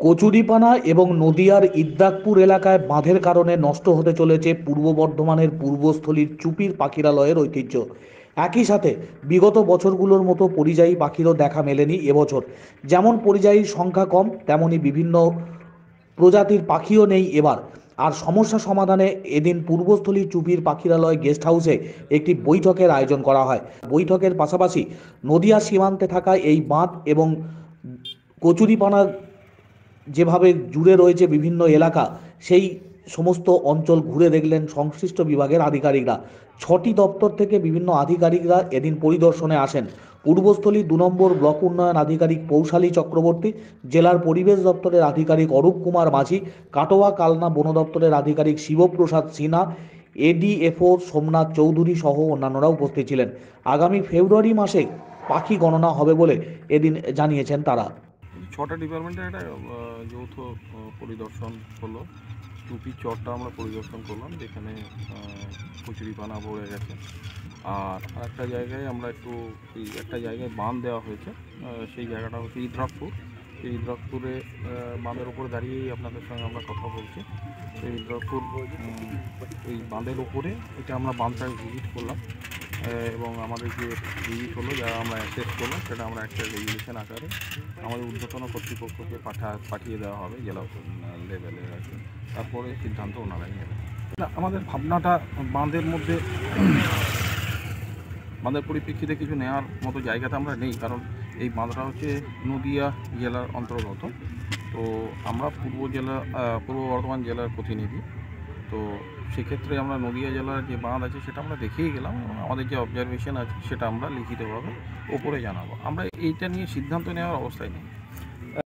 কচুরিপানা এবং নদিয়ার ইদ্দাকপুর এলাকায় বাঁধের কারণে নষ্ট হতে চলেছে পূর্ব বর্ধমানের পূর্বস্থলীর চুপির পাখিরালয়ের ঐতিহ্য। একই সাথে বিগত বছরগুলোর মতো পরিযায়ী পাখিরও দেখা মেলেনি এবছর। যেমন পরিযায়ীর সংখ্যা কম, তেমনি বিভিন্ন প্রজাতির পাখিও নেই এবার। আর সমস্যা সমাধানে এদিন পূর্বস্থলী চুপির পাখিরালয় গেস্ট হাউসে একটি বৈঠকের আয়োজন করা হয়। বৈঠকের পাশাপাশি নদিয়া সীমান্তে থাকা এই বাঁধ এবং কচুরিপানা যেভাবে জুড়ে রয়েছে বিভিন্ন এলাকা, সেই সমস্ত অঞ্চল ঘুরে দেখলেন সংশ্লিষ্ট বিভাগের আধিকারিকরা। ছটি দপ্তর থেকে বিভিন্ন আধিকারিকরা এদিন পরিদর্শনে আসেন। পূর্বস্থলী দু নম্বর ব্লক উন্নয়ন আধিকারিক পৌশালী চক্রবর্তী, জেলার পরিবেশ দপ্তরের আধিকারিক অরূপ কুমার মাঝি, কাটোয়া কালনা বন দপ্তরের আধিকারিক শিবপ্রসাদ সিনহা এডিএফও সোমনাথ চৌধুরী সহ অন্যান্যরা উপস্থিত ছিলেন। আগামী ফেব্রুয়ারি মাসে পাখি গণনা হবে বলে এদিন জানিয়েছেন তারা। ছটা ডিপার্টমেন্টের একটা যৌথ পরিদর্শন হলো। টুপি, চরটা আমরা পরিদর্শন করলাম, যেখানে কচুরিপানা পড়ে গেছে। আর একটা জায়গায় আমরা একটু, এই একটা জায়গায় বাঁধ দেওয়া হয়েছে সেই জায়গাটা হচ্ছে ইদ্রাকপুর। সেই ইদ্রাকপুরে বাঁধের উপরে দাঁড়িয়েই আপনাদের সঙ্গে আমরা কথা বলছি। সেই ইদ্রাকপুর ওই বাঁধের উপরে এটা আমরা বাঁধটাকে ভিজিট করলাম। এবং আমাদের যে ভিজিট হলো যারা আমরা অ্যাসেস করলাম, সেটা আমরা একটা রেজুলেশন আকারে আমাদের ঊর্ধ্বতন কর্তৃপক্ষকে পাঠা, পাঠিয়ে দেওয়া হবে জেলা লেভেলে আর কি। তারপরে সিদ্ধান্ত ওনারাই নেবেন। আমাদের ভাবনাটা বাঁধের মধ্যে, বাঁধের পরিপ্রেক্ষিতে কিছু নেওয়ার মতো জায়গাতে আমরা নেই, কারণ এই বাঁধটা হচ্ছে নদিয়া জেলার অন্তর্গত। তো আমরা পূর্ব জেলা পূর্ব বর্ধমান জেলার প্রতিনিধি। তো সেক্ষেত্রে আমরা নদিয়া জেলার যে বাঁধ আছে সেটা আমরা দেখেই গেলাম এবং আমাদের যে অবজারভেশন আছে সেটা আমরা লিখিতভাবে ওপরে জানাব। আমরা এইটা নিয়ে সিদ্ধান্ত নেওয়ার অবস্থায় নেই।